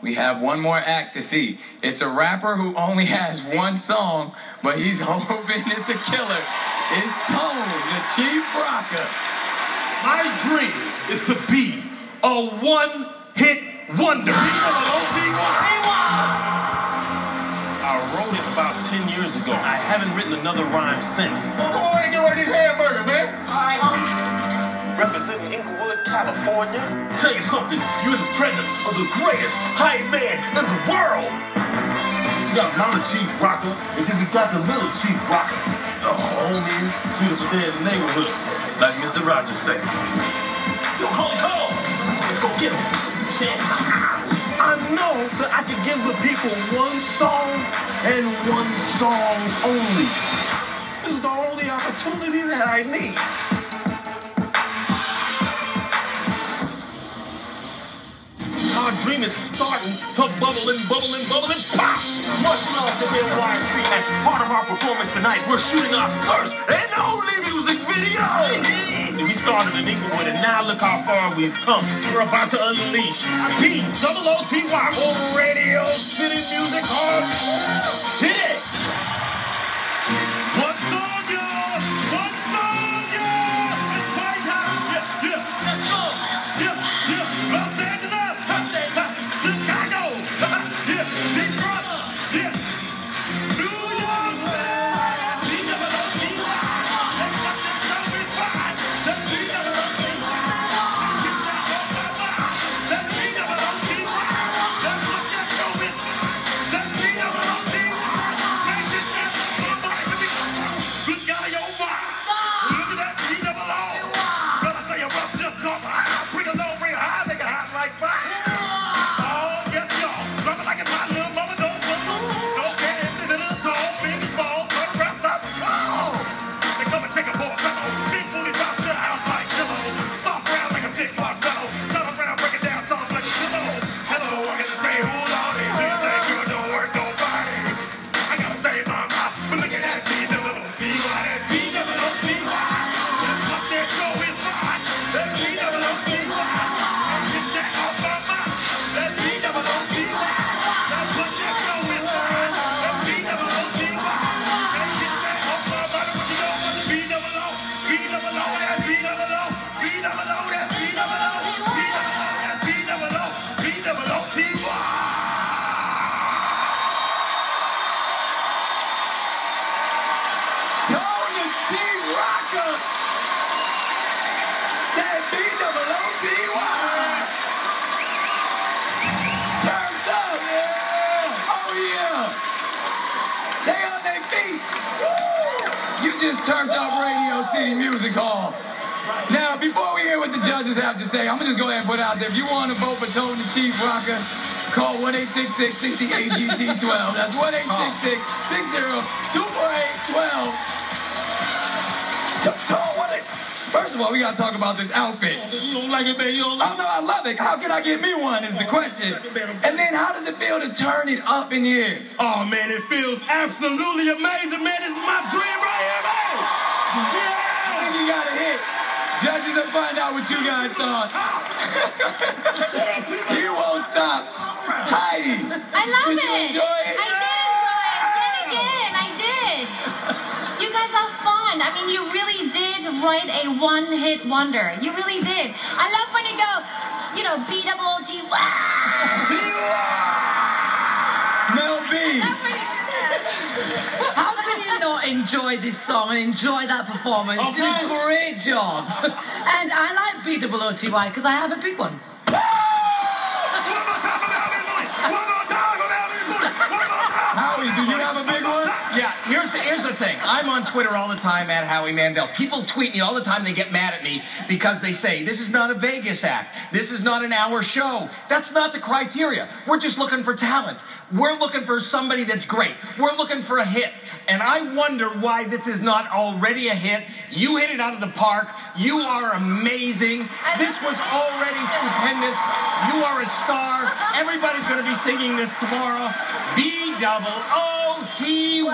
we have one more act to see. It's a rapper who only has one song, but he's hoping it's a killer. It's Tone, the Chief Rocker. My dream is to be a one-hit wonder. I wrote it about 10 years ago. I haven't written another rhyme since. Go on and get Representing Inglewood, California. Tell you something, you're in the presence of the greatest hype man in the world. You got Mama Chief Rocker, and then you got the little Chief Rocker. The homie, beautiful day in the neighborhood, like Mr. Rogers say. Yo, Holy Cole, let's go get him. I know that I can give the people one song and one song only. This is the only opportunity that I need. Dream is starting to bubbling, bubbling, bubbling, pop! Much love to NYC. As part of our performance tonight, we're shooting our first and only music video! we started in Inglewood, and now look how far we've come. We're about to unleash B double O T Y on Radio City Music Hall. Yeah, Detroit. Yeah. That B-double-O-T-Y. Turned up. Oh, yeah. They on their feet. You just turned up Radio City Music Hall. Now, before we hear what the judges have to say, I'm gonna just go ahead and put out there. If you want to vote for Tone the Chiefrocca, call 1-866-60-AGT-12. That's 1-866-60-248-12. T- Tone, it? First of all, we gotta talk about this outfit. You don't like it, man? You don't oh, like Oh no, I love it. How can I get me one? Is the question. And then, how does it feel to turn it up in here? Oh man, it feels absolutely amazing, man. This is my dream right here, man. Yeah. I think you got a hit. Judges will find out what you guys thought. he won't stop. Heidi. I love Did it. you enjoy it? I mean, you really did write a one-hit wonder. You really did. I love when you go, you know, B double G. Mel B. How can you not enjoy this song and enjoy that performance? You did a great job. and I like B-double-O-T-Y because I have a big one. Yeah, here's the, here's the thing. I'm on Twitter all the time at Howie Mandel. People tweet me all the time. They get mad at me because they say, this is not a Vegas act. This is not an hour show. That's not the criteria. We're just looking for talent. We're looking for somebody that's great. We're looking for a hit. And I wonder why this is not already a hit. You hit it out of the park. You are amazing. This was already stupendous. You are a star. Everybody's going to be singing this tomorrow. B double O T Y.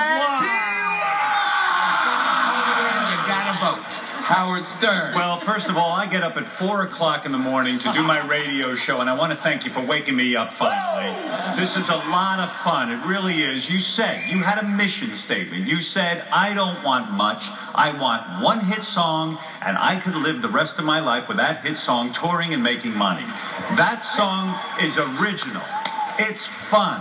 You gotta vote. Howard Stern. Well, first of all, I get up at 4 o'clock in the morning to do my radio show, and I want to thank you for waking me up finally. This is a lot of fun. It really is. You said, you had a mission statement. You said, I don't want much. I want one hit song, and I could live the rest of my life with that hit song, touring and making money. That song is original. It's fun.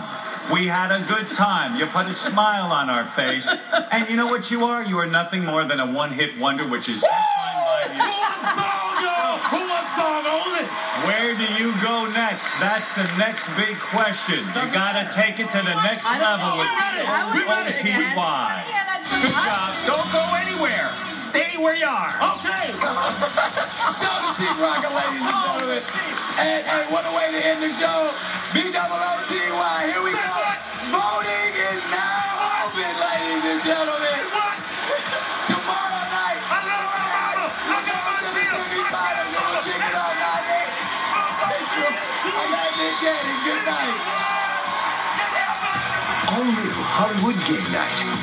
We had a good time. You put a smile on our face. And you know what you are? You are nothing more than a one hit wonder, which is just fine by me. Who wants song. Who wants song only? Where do you go next? That's the next big question. You gotta take it to the next level know. with I would love it. OTY. Yeah, that's Good job. Don't go anywhere. Stay where you are. Okay. Show the Team Rocker, ladies and oh, gentlemen. And hey, what a way to end the show. B-double-O-T-Y, here we go. Voting is now open, ladies and gentlemen. What? Tomorrow night, I love my mama. I got my to the deal. Jimmy Fallon Show, check it out, night. I got Nick Cannon. Good night. All new Hollywood Game Night.